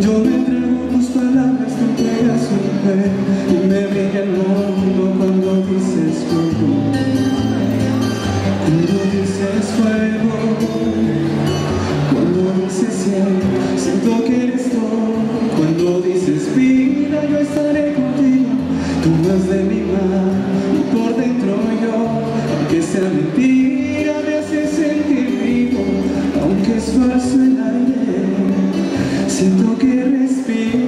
Yo me entrego tus palabras, te entregas tu fe Y me brilla el mundo cuando dices fuego Cuando dices fuego Cuando dices cielo, siento que eres todo Cuando dices vida, yo estaré contigo. Tú más de mi mar y por dentro yo Aunque sea mentira, me hace sentir vivo. Aunque es falso be